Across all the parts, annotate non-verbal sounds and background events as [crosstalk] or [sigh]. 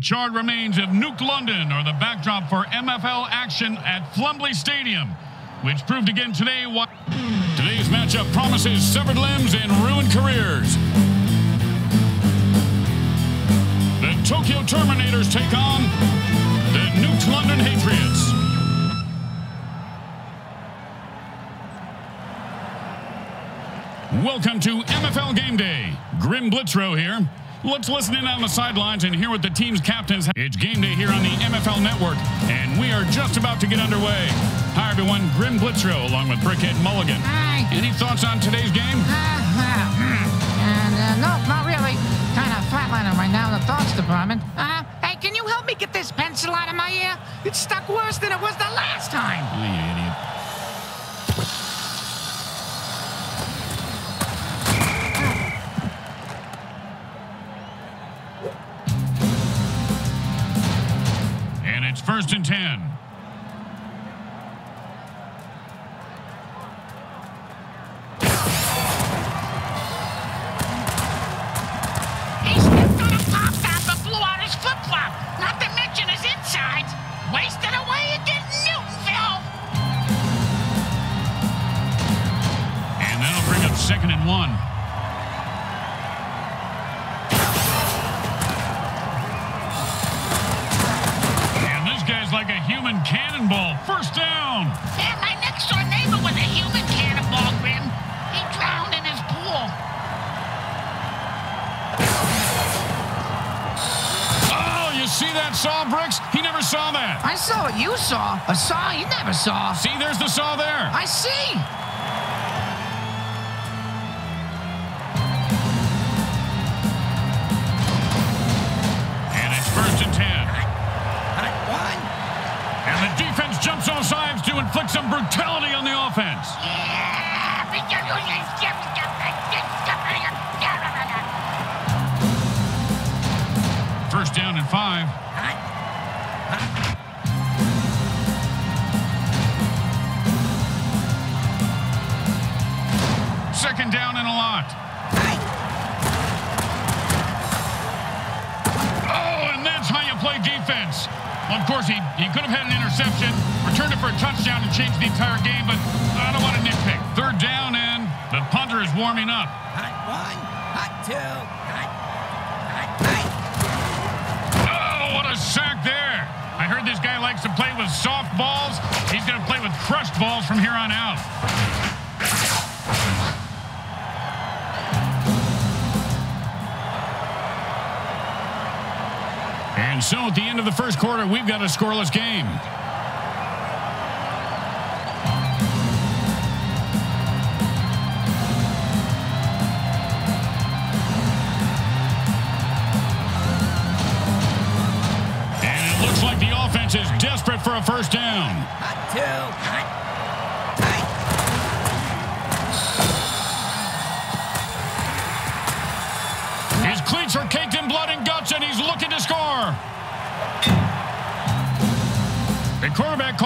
charred remains of Nuke London are the backdrop for MFL action at Flumbley Stadium, which proved again today what today's matchup promises severed limbs and ruined careers. The Tokyo Terminators take on the Nuke London Patriots. Welcome to MFL Game Day. Grim Blitzrow here. Let's listen in on the sidelines and hear what the team's captains have. It's game day here on the MFL Network, and we are just about to get underway. Hi, everyone. Grim Blitzrow along with Brickhead Mulligan. Hi. Any thoughts on today's game? Uh, uh, and, uh, no, not really. Kind of flatlining right now in the thoughts department. Uh, hey, can you help me get this pencil out of my ear? It's stuck worse than it was the last time. That'll bring up second and one. That saw, Bricks? He never saw that. I saw what you saw. A saw you never saw. See, there's the saw there. I see. And it's first and ten. And the defense jumps off sides to inflict some brutality on the offense. First Second a lot. Oh, and that's how you play defense. Well, of course, he, he could have had an interception, returned it for a touchdown, and changed the entire game, but uh, I don't want to nitpick. Third down, and the punter is warming up. Hot one, hot two, hot, hot, hot. Oh, what a sack there. I heard this guy likes to play with soft balls. He's going to play with crushed balls from here on out. And so at the end of the first quarter, we've got a scoreless game. And it looks like the offense is desperate for a first down. Hot two, hot.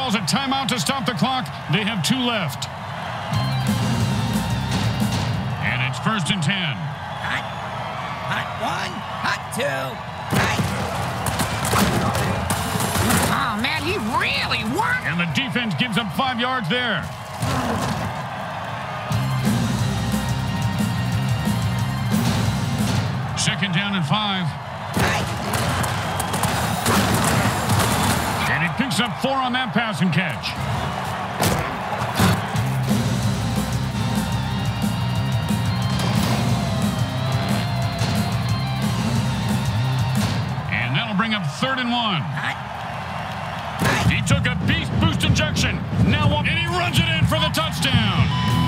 Calls a timeout to stop the clock. They have two left. And it's first and ten. Hot, hot one, hot two, hot. Oh, man, he really worked. And the defense gives up five yards there. Second down and five. Picks up four on that passing catch. And that'll bring up third and one. He took a beast boost injection. Now and he runs it in for the touchdown.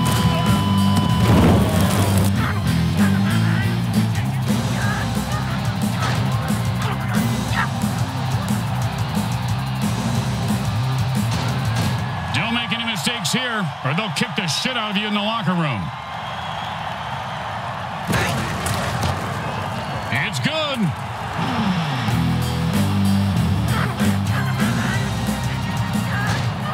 Mistakes here, or they'll kick the shit out of you in the locker room. It's good.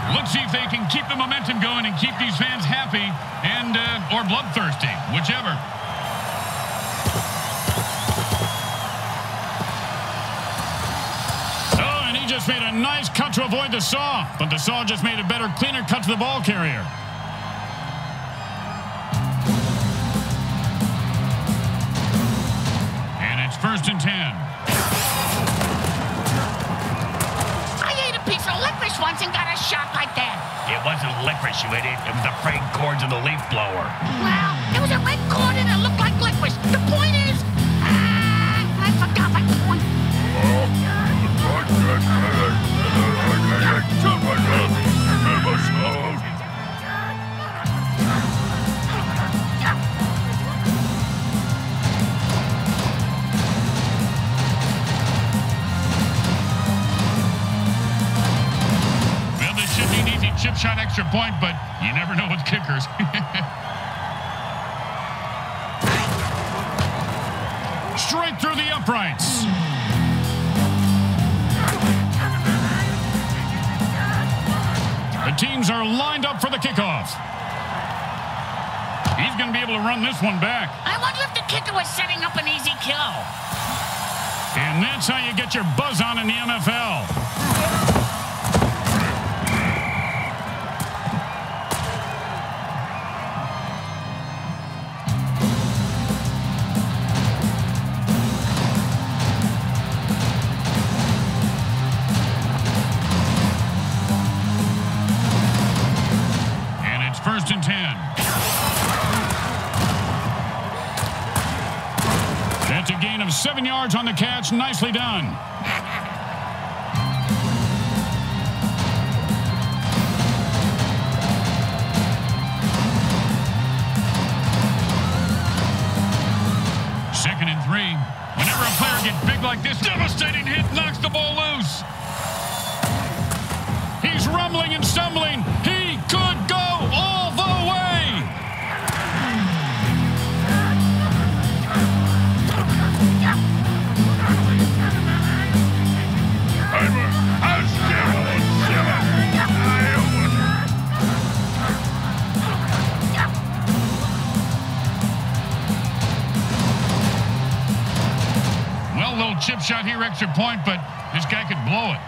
Let's see if they can keep the momentum going and keep these fans happy and uh, or bloodthirsty, whichever. Just made a nice cut to avoid the saw, but the saw just made a better, cleaner cut to the ball carrier. And it's first and ten. I ate a piece of licorice once and got a shock like that. It wasn't licorice, you idiot. It was the frayed cords of the leaf blower. Well, it was a red shot extra point, but you never know with kickers. [laughs] Straight through the uprights. The teams are lined up for the kickoff. He's going to be able to run this one back. I wonder if the kicker was setting up an easy kill. And that's how you get your buzz on in the MFL. Seven yards on the catch. Nicely done. Second and three. Whenever a player gets big like this, devastating hit knocks the ball loose. He's rumbling and stumbling. Extra point, but this guy could blow it.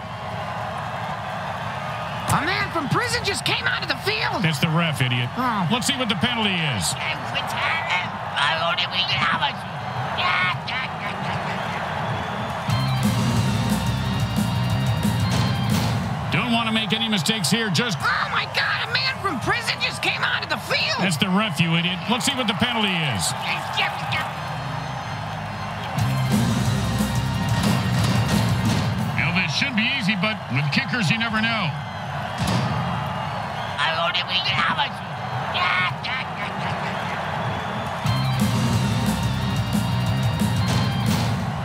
A man from prison just came out of the field. That's the ref, idiot. Oh. Let's see what the penalty is. Don't want to make any mistakes here. Just Oh my God! A man from prison just came out of the field. that's the ref, you idiot. Let's see what the penalty is. Should be easy, but with kickers, you never know.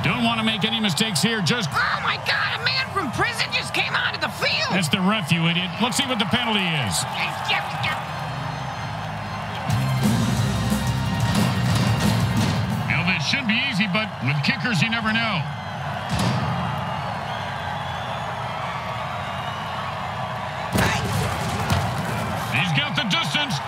Don't want to make any mistakes here. Just Oh my God! A man from prison just came out of the field. that's the ref, you idiot. Let's see what the penalty is. Now this should be easy, but with kickers, you never know. distance,